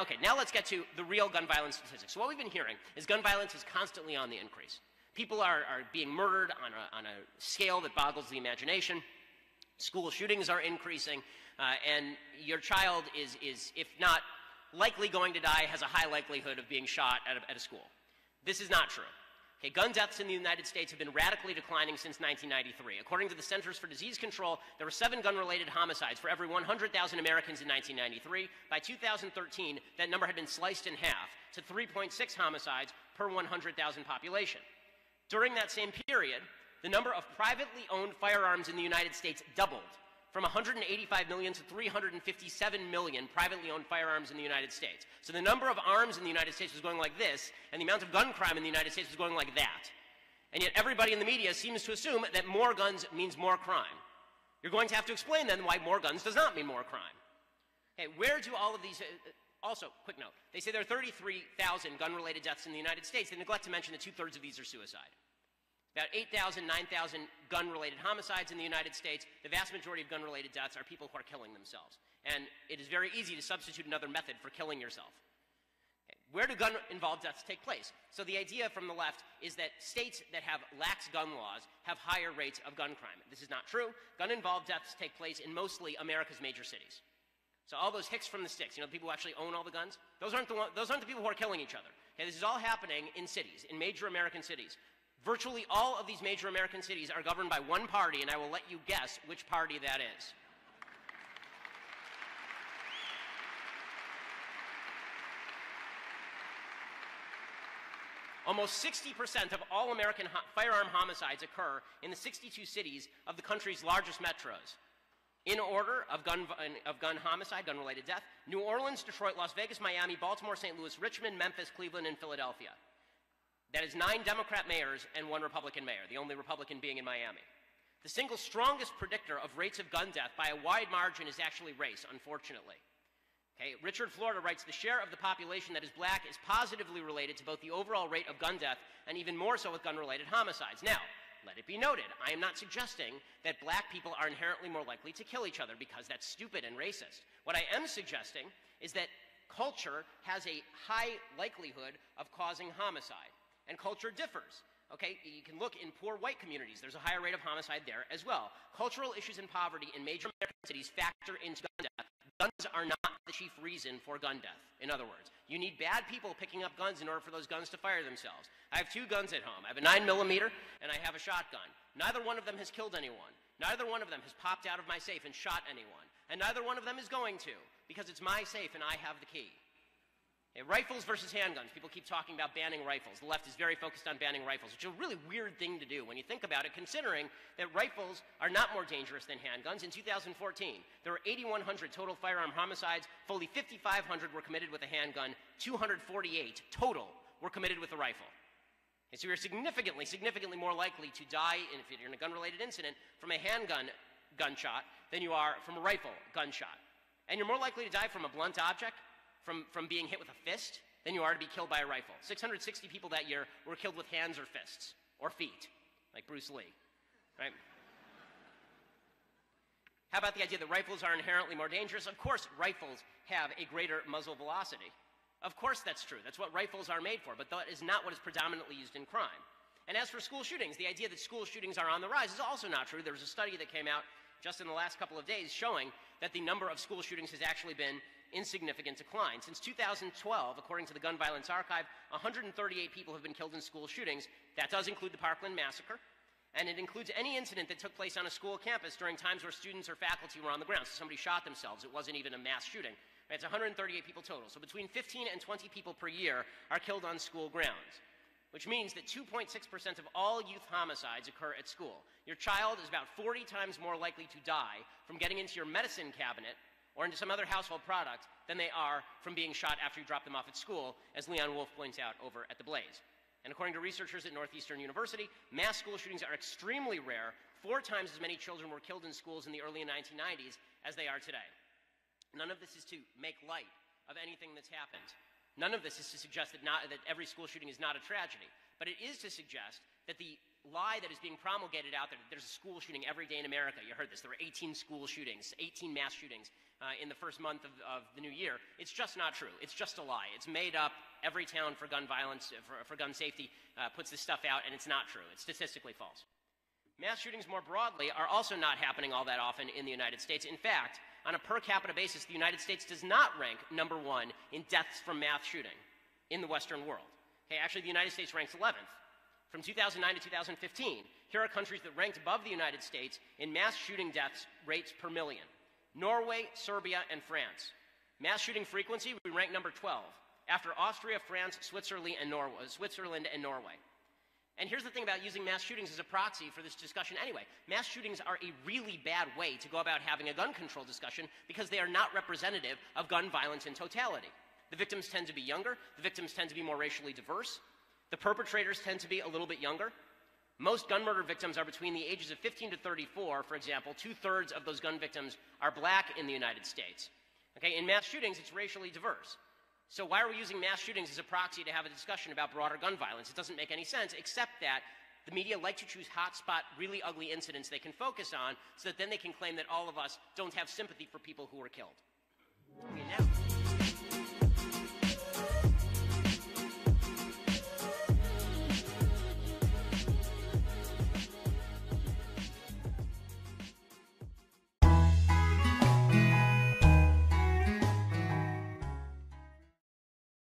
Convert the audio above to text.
okay, now let's get to the real gun violence statistics. So what we've been hearing is gun violence is constantly on the increase. People are, are being murdered on a, on a scale that boggles the imagination. School shootings are increasing, uh, and your child is, is, if not likely going to die, has a high likelihood of being shot at a, at a school. This is not true. Okay, gun deaths in the United States have been radically declining since 1993. According to the Centers for Disease Control, there were seven gun-related homicides for every 100,000 Americans in 1993. By 2013, that number had been sliced in half to 3.6 homicides per 100,000 population. During that same period, the number of privately owned firearms in the United States doubled from 185 million to 357 million privately owned firearms in the United States. So the number of arms in the United States was going like this, and the amount of gun crime in the United States was going like that. And yet everybody in the media seems to assume that more guns means more crime. You're going to have to explain then why more guns does not mean more crime. Okay, where do all of these... Uh, also, quick note, they say there are 33,000 gun-related deaths in the United States. They neglect to mention that two-thirds of these are suicide. About 8,000, 9,000 gun related homicides in the United States. The vast majority of gun related deaths are people who are killing themselves. And it is very easy to substitute another method for killing yourself. Where do gun involved deaths take place? So the idea from the left is that states that have lax gun laws have higher rates of gun crime. This is not true. Gun involved deaths take place in mostly America's major cities. So all those hicks from the sticks, you know, the people who actually own all the guns, those aren't the, those aren't the people who are killing each other. Okay, this is all happening in cities, in major American cities. Virtually all of these major American cities are governed by one party, and I will let you guess which party that is. Almost 60% of all American ho firearm homicides occur in the 62 cities of the country's largest metros. In order of gun, of gun homicide, gun related death New Orleans, Detroit, Las Vegas, Miami, Baltimore, St. Louis, Richmond, Memphis, Cleveland, and Philadelphia. That is nine Democrat mayors and one Republican mayor, the only Republican being in Miami. The single strongest predictor of rates of gun death by a wide margin is actually race, unfortunately. Okay, Richard Florida writes the share of the population that is black is positively related to both the overall rate of gun death and even more so with gun related homicides. Now, let it be noted, I am not suggesting that black people are inherently more likely to kill each other because that's stupid and racist. What I am suggesting is that culture has a high likelihood of causing homicide and culture differs. Okay, you can look in poor white communities. There's a higher rate of homicide there as well. Cultural issues and poverty in major American cities factor into gun death. Guns are not the chief reason for gun death. In other words, you need bad people picking up guns in order for those guns to fire themselves. I have two guns at home. I have a 9 millimeter and I have a shotgun. Neither one of them has killed anyone. Neither one of them has popped out of my safe and shot anyone. And neither one of them is going to because it's my safe and I have the key. Okay, rifles versus handguns. People keep talking about banning rifles. The left is very focused on banning rifles, which is a really weird thing to do when you think about it, considering that rifles are not more dangerous than handguns. In 2014, there were 8,100 total firearm homicides. Fully 5,500 were committed with a handgun. 248 total were committed with a rifle. And so you're significantly, significantly more likely to die in, if you're in a gun-related incident from a handgun gunshot than you are from a rifle gunshot. And you're more likely to die from a blunt object from, from being hit with a fist than you are to be killed by a rifle. 660 people that year were killed with hands or fists or feet, like Bruce Lee, right? How about the idea that rifles are inherently more dangerous? Of course, rifles have a greater muzzle velocity. Of course, that's true. That's what rifles are made for, but that is not what is predominantly used in crime. And as for school shootings, the idea that school shootings are on the rise is also not true. There was a study that came out just in the last couple of days showing that the number of school shootings has actually been insignificant decline. Since 2012, according to the Gun Violence Archive, 138 people have been killed in school shootings. That does include the Parkland Massacre, and it includes any incident that took place on a school campus during times where students or faculty were on the ground. So somebody shot themselves. It wasn't even a mass shooting. It's 138 people total. So between 15 and 20 people per year are killed on school grounds, which means that 2.6% of all youth homicides occur at school. Your child is about 40 times more likely to die from getting into your medicine cabinet or into some other household product than they are from being shot after you drop them off at school, as Leon Wolf points out over at the Blaze. And according to researchers at Northeastern University, mass school shootings are extremely rare. Four times as many children were killed in schools in the early 1990s as they are today. None of this is to make light of anything that's happened. None of this is to suggest that, not, that every school shooting is not a tragedy, but it is to suggest that the lie that is being promulgated out there that there's a school shooting every day in America. You heard this. There were 18 school shootings, 18 mass shootings uh, in the first month of, of, the new year. It's just not true. It's just a lie. It's made up. Everytown for gun violence, for, for gun safety, uh, puts this stuff out, and it's not true. It's statistically false. Mass shootings more broadly are also not happening all that often in the United States. In fact, on a per capita basis, the United States does not rank number one in deaths from mass shooting in the Western world. Okay, actually, the United States ranks 11th. From 2009 to 2015, here are countries that ranked above the United States in mass shooting deaths rates per million Norway, Serbia, and France. Mass shooting frequency, we rank number 12, after Austria, France, Switzerland, and Norway. Uh, Switzerland and Norway. And here's the thing about using mass shootings as a proxy for this discussion anyway. Mass shootings are a really bad way to go about having a gun control discussion because they are not representative of gun violence in totality. The victims tend to be younger, the victims tend to be more racially diverse, the perpetrators tend to be a little bit younger. Most gun murder victims are between the ages of 15 to 34, for example. Two thirds of those gun victims are black in the United States. Okay, in mass shootings, it's racially diverse. So why are we using mass shootings as a proxy to have a discussion about broader gun violence? It doesn't make any sense, except that the media like to choose hotspot, really ugly incidents they can focus on so that then they can claim that all of us don't have sympathy for people who were killed.